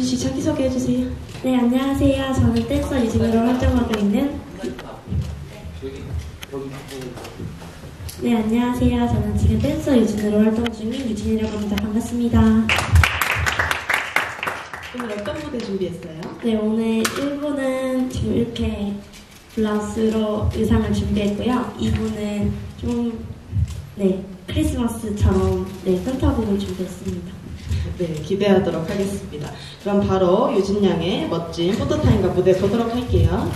유진 씨 자기소개 해 주세요. 네, 안녕하세요. 저는 댄서 유진으로 활동하고 있는 네, 안녕하세요. 저는 지금 댄서 유진으로 활동 중인 유진이라고 합니다. 반갑습니다. 오늘 어떤 무대 준비했어요? 네, 오늘 1부는 지금 이렇게 블라우스로 의상을 준비했고요. 2부는 좀, 네, 크리스마스처럼, 네, 산타복을 준비했습니다. 네, 기대하도록 하겠습니다. 그럼 바로 유진 양의 멋진 포토타임과 무대 보도록 할게요.